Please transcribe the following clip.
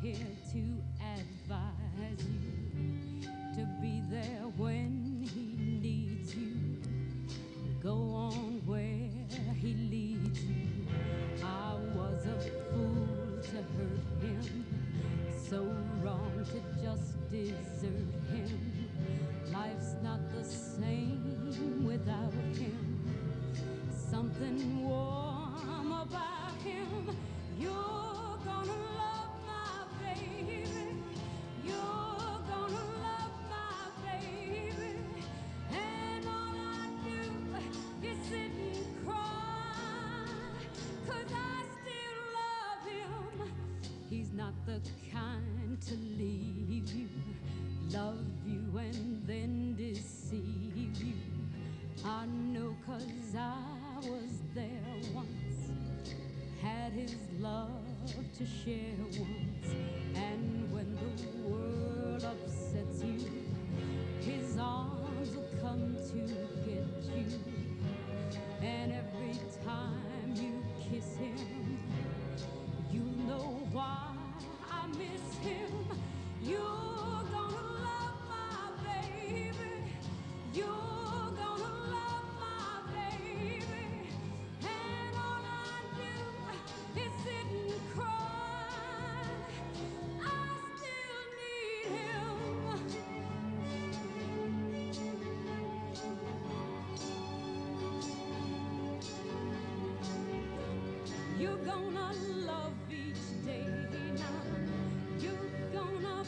here to advise you to be there when he needs you. Go on where he leads you. I was a fool to hurt him, so wrong to just desert him. Life's not the same without the kind to leave you, love you, and then deceive you. I know cause I was there once, had his love to share once. And when the world You're gonna love each day now. You're gonna